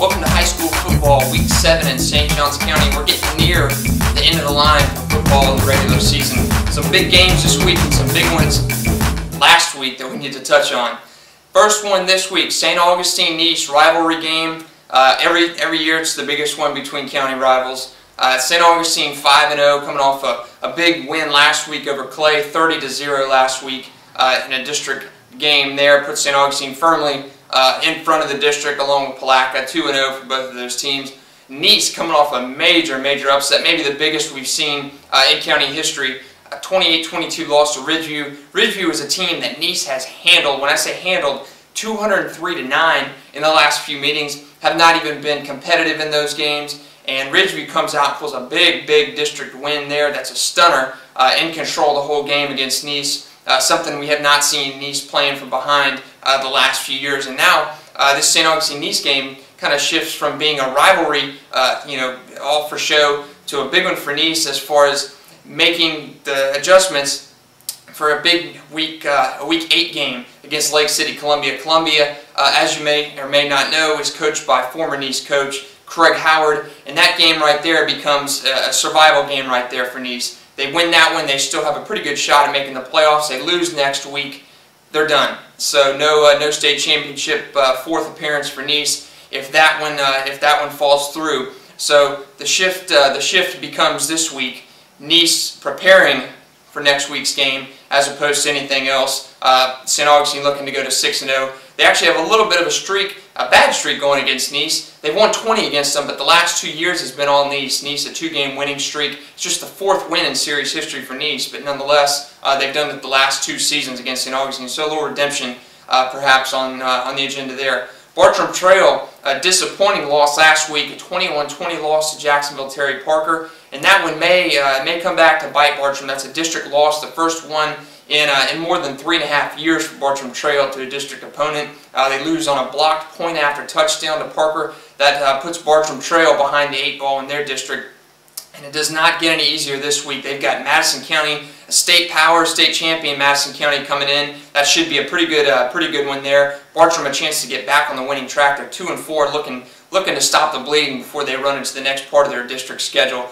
Welcome to high school football, week seven in St. Johns County. We're getting near the end of the line for football in the regular season. Some big games this week and some big ones last week that we need to touch on. First one this week, St. Augustine Nease rivalry game. Uh, every every year it's the biggest one between county rivals. Uh, St. Augustine 5 0, coming off a, a big win last week over Clay, 30 0 last week uh, in a district game there. Put St. Augustine firmly uh, in front of the district along with Palatka, 2-0 for both of those teams. Nease coming off a major, major upset, maybe the biggest we've seen uh, in county history. A 28-22 loss to Ridgeview. Ridgeview is a team that Nease has handled. When I say handled, 203 to 9 in the last few meetings. Have not even been competitive in those games. And Ridgeview comes out pulls a big, big district win there. That's a stunner uh, in control the whole game against Nease. Uh, something we have not seen Nease playing from behind uh, the last few years. And now uh, this St. Augustine Nease game kind of shifts from being a rivalry, uh, you know, all for show, to a big one for Nease as far as making the adjustments for a big week, uh, a week eight game against Lake City, Columbia. Columbia, uh, as you may or may not know, is coached by former Nease coach Craig Howard, and that game right there becomes a survival game right there for Nease. They win that one, they still have a pretty good shot at making the playoffs. They lose next week, they're done. So no, uh, no state championship uh, fourth appearance for Nease if that one, uh, if that one falls through. So the shift, uh, the shift becomes this week. Nease preparing for next week's game as opposed to anything else. Uh, St. Augustine looking to go to 6 and 0. They actually have a little bit of a streak, a bad streak going against Nease. They've won 20 against them, but the last two years has been all Nease. Nease, a two-game winning streak. It's just the fourth win in series history for Nease, but nonetheless, uh, they've done it the last two seasons against St. Augustine. So a little redemption, uh, perhaps, on, uh, on the agenda there. Bartram Trail, a disappointing loss last week, a 21-20 loss to Jacksonville Terry Parker, and that one may, uh, may come back to bite Bartram. That's a district loss, the first one in, uh, in more than three and a half years for Bartram Trail to a district opponent. Uh, they lose on a blocked point after touchdown to Parker. That uh, puts Bartram Trail behind the eight ball in their district. And it does not get any easier this week. They've got Madison County, a state power, state champion Madison County coming in. That should be a pretty good, uh, pretty good one there. Bartram a chance to get back on the winning track. They're two and four, looking, looking to stop the bleeding before they run into the next part of their district schedule.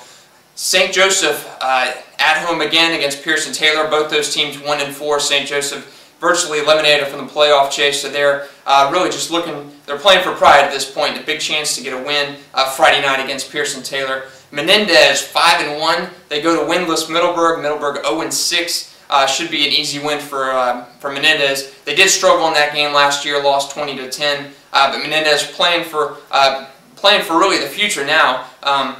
St. Joseph uh, at home again against Pearson Taylor. Both those teams one and four. St. Joseph virtually eliminated from the playoff chase, so they're uh, really just looking. They're playing for pride at this point. A big chance to get a win uh, Friday night against Pearson Taylor. Menendez five and one. They go to winless Middleburg. Middleburg 0 and six. Uh, should be an easy win for uh, for Menendez. They did struggle in that game last year, lost 20 to 10. Uh, but Menendez playing for uh, playing for really the future now. Um,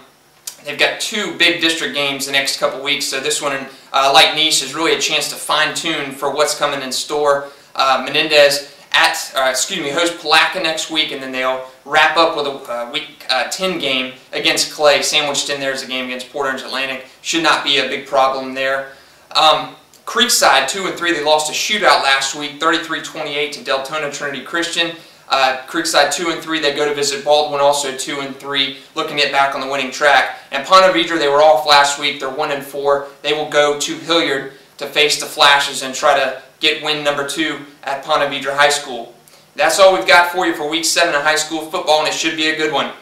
They've got two big district games the next couple weeks, so this one, uh, like Nease, is really a chance to fine-tune for what's coming in store. Uh, Menendez at, uh, excuse me, host Palatka next week, and then they'll wrap up with a uh, week uh, 10 game against Clay. Sandwiched in there is a game against Port Orange Atlantic. Should not be a big problem there. Um, Creekside, 2 and 3, they lost a shootout last week, 33-28 to Deltona Trinity Christian. Uh, Creekside 2 and 3, they go to visit Baldwin, also 2 and 3, looking to get back on the winning track. And Ponte Vedra, they were off last week, they're 1 and 4. They will go to Hilliard to face the Flashes and try to get win number 2 at Ponte Vedra High School. That's all we've got for you for week 7 of high school football, and it should be a good one.